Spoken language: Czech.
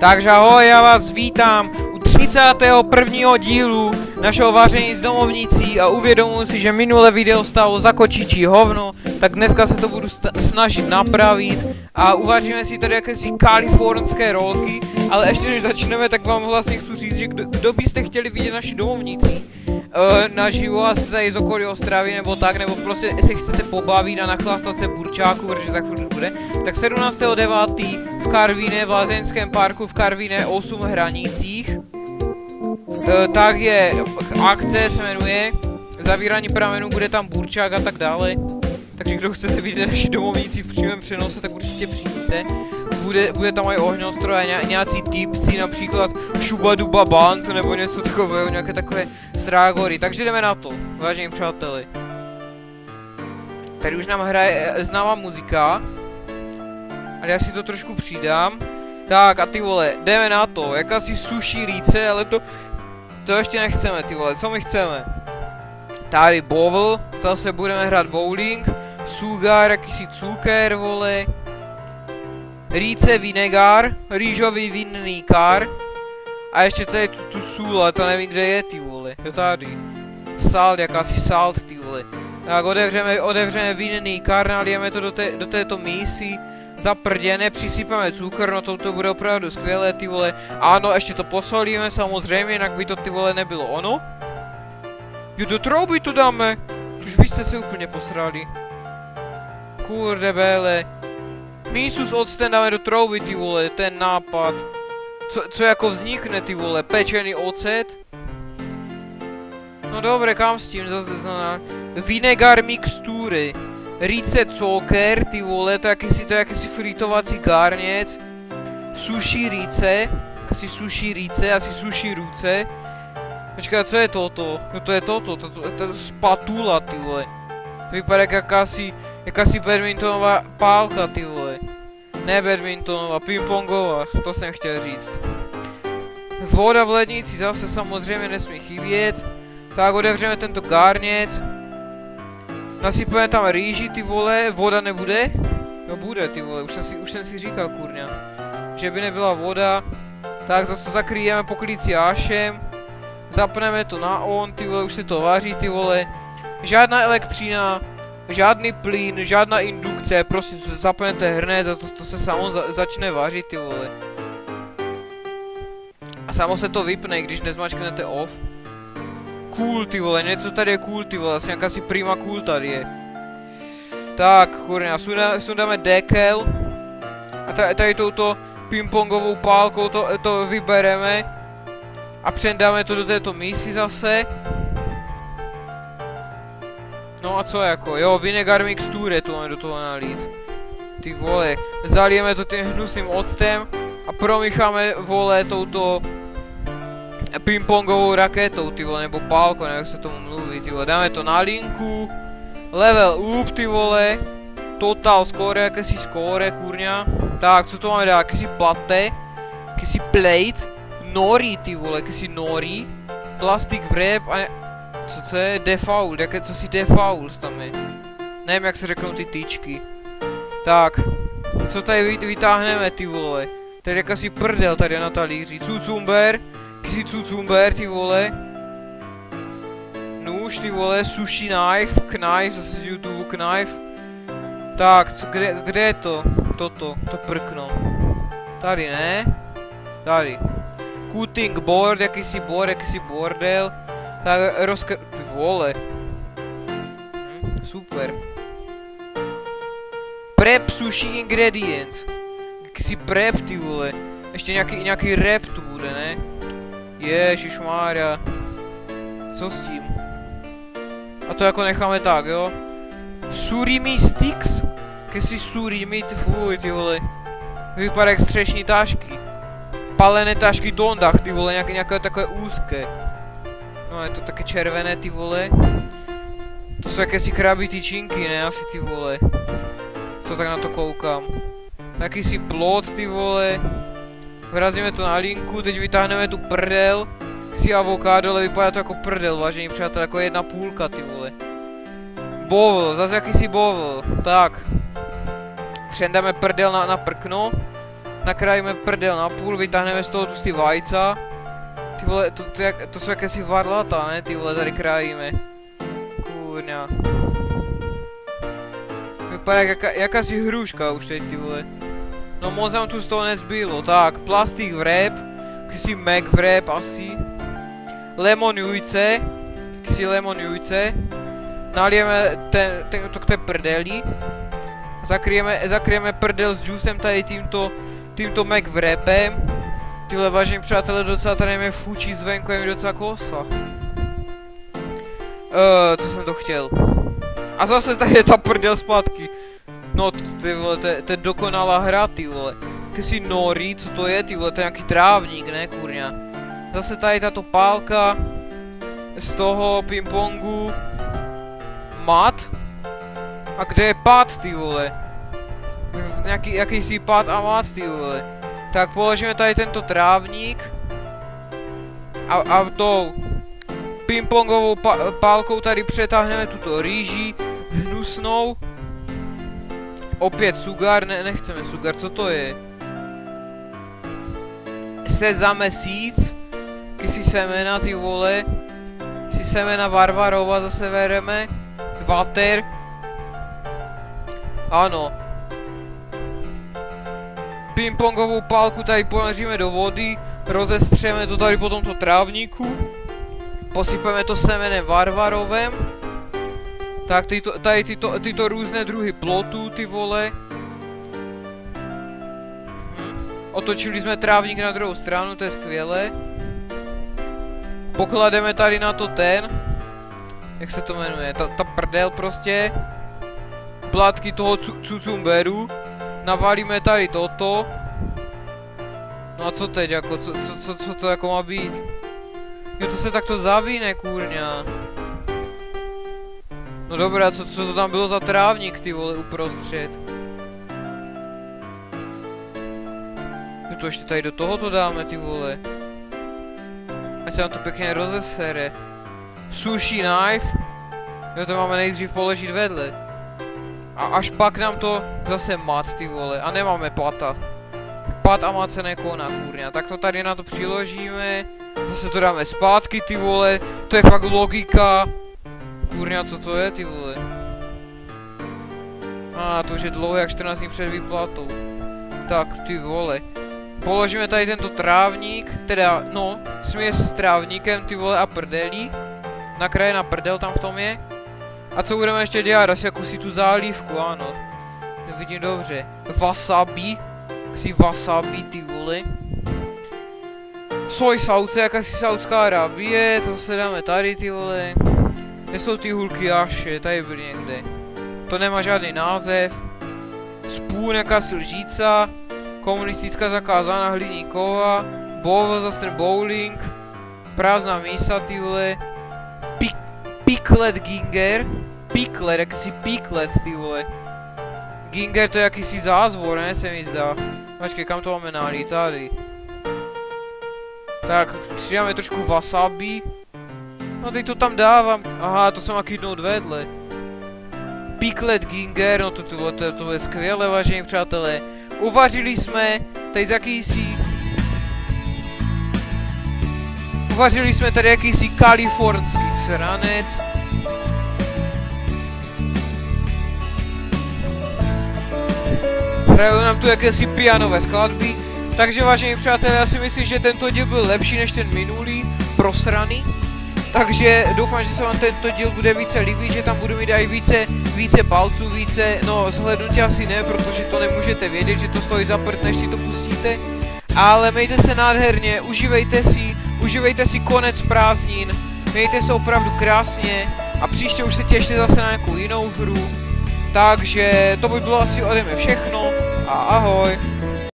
Takže ahoj, já vás vítám u 31. dílu našeho vaření s domovnicí a uvědomuji si, že minulé video stalo za kočičí hovno, tak dneska se to budu snažit napravit a uvaříme si tady jakési kalifornské rolky, ale ještě než začneme, tak vám vlastně chci říct, že kdo, kdo byste chtěli vidět naši domovnici, uh, naživo a jste tady z okolí Ostravy nebo tak, nebo prostě se chcete pobavit a nachlastat se burčáku, protože za chvíli bude, tak 17.9. v Karvíne, v Lázeňském parku v Karvíne 8 hranicích, uh, tak je akce se jmenuje, zavírání pramenů, bude tam burčák a tak dále. Takže kdo chcete vidět naši domovníci v přímém přenose, tak určitě přijďte bude, bude tam i ohňostroj a ně, nějací typci, například Šubaduba Band nebo něco takového, nějaké takové srágory. Takže jdeme na to, vážení přáteli. Tady už nám hraje eh, známá muzika. Ale já si to trošku přidám. Tak a ty vole, jdeme na to, jakási sushi rýce, ale to, to ještě nechceme ty vole, co my chceme? Tady bowl, zase budeme hrát bowling, sugar, jakýsi cukr, vole, Rýce vinegar, rýžový vinný kar. A ještě tady tu, tu sůl, ale to nevím kde je ty vole. Jo tady. Salt, jakási salt ty vole. Tak otevřeme, otevřeme vinný kar, nalijeme to do, té, do této mísy. Zaprděné, přisypeme cukr, no to, to bude opravdu skvělé ty vole. Ano, ještě to posolíme samozřejmě, jinak by to ty vole nebylo ono. Jo, do trouby to dáme. Už vy jste se úplně posrali. Kurde bele. Mísu s octem dáme do trouby, ty vole, ten nápad. Co, co jako vznikne, ty vole, pečený ocet? No dobré, kam s tím zase znamená? Vinegar mixtury. Rice coker, ty vole, to jakýsi, to jakýsi fritovací garněc. Sushi rice. Asi sushi rice, asi sushi ruce. Počkej, co je toto? No to je toto, to, to, to, to je spatula, ty vole. To vypadá jak jakási, jakási badmintonová pálka, ty vole. Ne badmintonová, pingpongová, to jsem chtěl říct. Voda v lednici zase samozřejmě nesmí chybět. Tak otevřeme tento garněc. Nasypeme tam rýži, ty vole, voda nebude? No bude, ty vole, už jsem si, už jsem si říkal, kurňa. Že by nebyla voda. Tak zase zakryjeme poklící ášem. Zapneme to na on, ty vole, už se to vaří, ty vole. Žádná elektřina, žádný plyn, žádná indukce, prostě zapnete hrnec a to, to se samo za, začne vařit, ty vole. A samo se to vypne, když nezmačknete off. Cool, ty vole, něco tady je cool, ty vole, asi nějaká si prima cool tady je. Tak, kurňa, sunda, sundáme dekel. A tady, tady touto pingpongovou pálkou to, to vybereme. A předáme to do této mísy zase. No a co jako, jo, vinegar mixture tu máme do toho nalít. Ty vole, zalijeme to tím hnusným octem a promícháme, vole, touto pingpongovou raketou, ty vole, nebo pálko, nevím, jak se tomu mluví, ty vole, dáme to na linku, level up, ty vole, total score, jakési score, kurňa, tak, co to máme dát, jakési plate, jakési plate, nori, ty vole, jakési nori, plastik wrap a co, co je default? Jaké, co si default tam je? Nevím, jak se řeknou ty tyčky. Tak. Co tady vytáhneme, ty vole? Tady jakási prdel tady na talíři. Cucumber. Kisi cucumber, ty vole. Nůž, ty vole. Sushi knife. Knife, zase z YouTube knife. Tak, co, kde, kde je to? Toto, to prkno. Tady, ne? Tady. Cutting board, jakýsi board, jakýsi bordel. Tak rozkr... Vole. Super. Prep sushi ingredients. Jaký prep ty vole. Ještě nějaký, nějaký rap tu bude, ne? Ježišmária. Co s tím? A to jako necháme tak, jo? Surimi sticks? Kesi surimi, ty fuj, ty vole. Vypadá jak střešní tašky. Palené tašky dondach, ty vole, nějaké, nějaké takové úzké. No je to také červené ty vole. To jsou jakési krabí tyčinky, ne asi ty vole. To tak na to koukám. Jakýsi plot ty vole. Vrazíme to na linku, teď vytáhneme tu prdel. Si avokádo, ale vypadá to jako prdel, vážení přátelé, jako jedna půlka ty vole. Bovl, zase jakýsi bovl. Tak. Přendáme prdel na, na prkno. nakrájíme prdel na půl, vytáhneme z toho tlustý vajca. Ty vole, to, to, jak, to jsou jakési varlata, ne? Ty vole, tady krájíme. Kurňa. Vypadá jak jaká, jakási hruška už teď, ty vole. No moc nám tu z toho nezbylo. Tak, plastik vrep, si Mac vrep asi. Lemon jujce, si lemon jujce. Nalijeme ten, ten, to k té prdeli. Zakryjeme, zakryjeme prdel s juicem tady tímto, tímto Mac vrepem. Tyhle vážení přátelé, docela tady mě fučí zvenku, je mi docela kosa. Uh, co jsem to chtěl? A zase tady je ta prdel zpátky. No, ty vole, to je dokonalá hra, ty vole. Kesi nori, co to je, ty vole, to je nějaký trávník, ne, kurňa. Zase tady tato pálka. Z toho pingpongu. Mat. A kde je pad, ty vole? Nějaký, jakýsi pad a mat, ty vole. Tak položíme tady tento trávník. A, a tou pingpongovou pálkou tady přetáhneme tuto rýži hnusnou. Opět sugar, ne, nechceme sugar, co to je? Se za měsíc, si semena, ty vole, si semena Varvarova zase vereme, Water, ano. Pingpongovou pálku tady ponoříme do vody, rozestřeme to tady po tomto trávníku, posypeme to semenem Varvarovem, tak tyto, tady tyto, tyto různé druhy plotů, ty vole. Hm. Otočili jsme trávník na druhou stranu, to je skvělé. Poklademe tady na to ten. Jak se to jmenuje? Ta, ta prdel prostě. Plátky toho cucumberu. Navalíme tady toto. No a co teď jako, co, co, co, co to jako má být? Jo to se takto zavíne, kurňa. No dobré, co, co to tam bylo za trávník, ty vole, uprostřed? No to ještě tady do tohoto dáme, ty vole. Ať se nám to pěkně rozesere. Sushi knife. Jo, to máme nejdřív položit vedle. A až pak nám to zase mat, ty vole. A nemáme pata. Pat a mat se nekoná, kurňa. Tak to tady na to přiložíme. Zase to dáme zpátky, ty vole. To je fakt logika. Kurňa, co to je, ty vole? A ah, to už je dlouho, jak 14 dní před výplatou. Tak, ty vole. Položíme tady tento trávník, teda, no, směs s trávníkem, ty vole, a prdelí. Na kraje na prdel tam v tom je. A co budeme ještě dělat? Asi jako si tu zálívku, ano. Nevidím dobře. Wasabi. Si wasabi, ty vole. Soj sauce, jakási saudská Arabie, to se dáme tady, ty vole. Kde jsou ty hulky až? Tady byly někde. To nemá žádný název. Spůl jaká lžíca. Komunistická zakázaná hliníková. Bol zase bowling. Prázdná mísa, ty vole. Pik, piklet Ginger. Piklet, jakýsi piklet, ty vole. Ginger to je jakýsi zázvor, ne, se mi zdá. Počkej, kam to máme nálít? Tady. Tak, přidáme trošku wasabi. No teď to tam dávám. Aha, to jsem má kydnout vedle. Piklet Ginger, no to, to, to, to je skvělé, vážení přátelé. Uvařili jsme tady z jakýsi... Uvařili jsme tady jakýsi kalifornský sranec. Hrajou nám tu jakési pianové skladby. Takže vážení přátelé, já si myslím, že tento díl byl lepší než ten minulý, prosraný. Takže doufám, že se vám tento díl bude více líbit, že tam budu mít i více, více palců, více, no zhlednutí asi ne, protože to nemůžete vědět, že to stojí za prd, než si to pustíte. Ale mějte se nádherně, užívejte si, užívejte si konec prázdnin, mějte se opravdu krásně a příště už se těšte zase na nějakou jinou hru. Takže to by bylo asi ode mě všechno a ahoj.